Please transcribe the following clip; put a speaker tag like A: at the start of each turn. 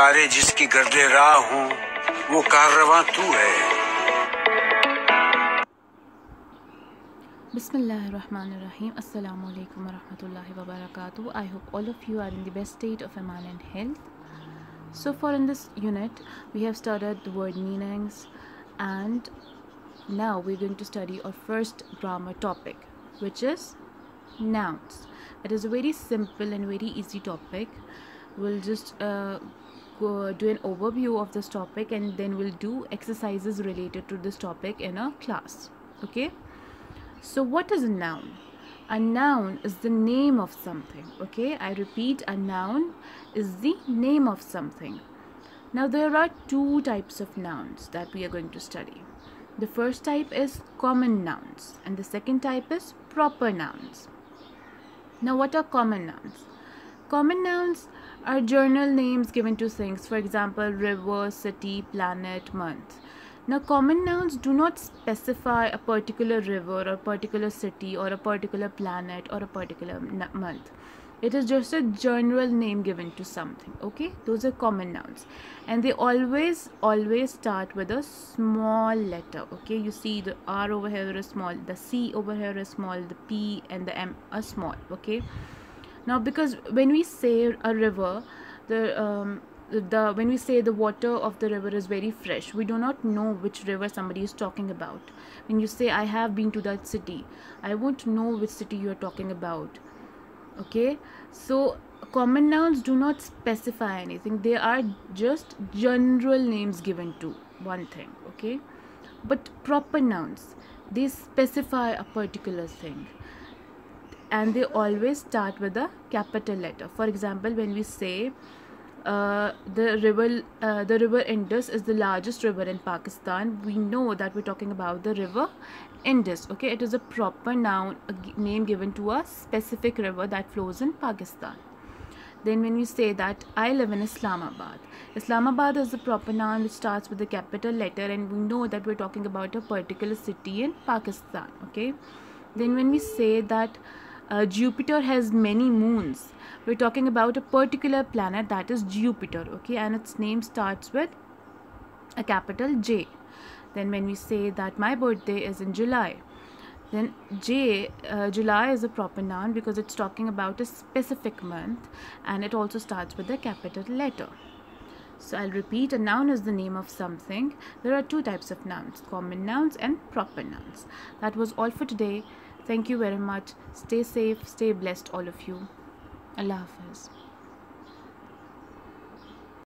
A: इशारे जिसकी गर्दे राह हूँ वो काररवां तू है
B: alaikum warahmatullahi wabarakatuh. I hope all of you are in the best state of Aman and health. So far in this unit, we have studied the word meanings and now we're going to study our first grammar topic, which is nouns. It is a very simple and very easy topic. We'll just uh, do an overview of this topic and then we'll do exercises related to this topic in a class. Okay. So, what is a noun? A noun is the name of something. Okay, I repeat, a noun is the name of something. Now, there are two types of nouns that we are going to study. The first type is common nouns, and the second type is proper nouns. Now, what are common nouns? Common nouns are general names given to things, for example, river, city, planet, month. Now, common nouns do not specify a particular river or particular city or a particular planet or a particular month. It is just a general name given to something. Okay, those are common nouns, and they always always start with a small letter. Okay, you see the R over here is small, the C over here is small, the P and the M are small. Okay, now because when we say a river, the um, the when we say the water of the river is very fresh we do not know which river somebody is talking about. When you say i have been to that city i won't know which city you are talking about okay? So common nouns do not specify anything. They are just general names given to one thing okay? But proper nouns they specify a particular thing and they always start with a capital letter. For example when we say uh, the river uh, the river Indus is the largest river in Pakistan we know that we're talking about the river Indus okay? It is a proper noun a name given to a specific river that flows in Pakistan. Then when we say that I live in Islamabad Islamabad is the proper noun which starts with the capital letter and we know that we're talking about a particular city in Pakistan okay? Then when we say that uh, Jupiter has many moons. We're talking about a particular planet that is Jupiter, okay, and its name starts with a capital J. Then, when we say that my birthday is in July, then J, uh, July is a proper noun because it's talking about a specific month and it also starts with a capital letter. So I'll repeat a noun is the name of something. There are two types of nouns common nouns and proper nouns. That was all for today. Thank you very much. Stay safe, stay blessed, all of you. Allah Hafiz.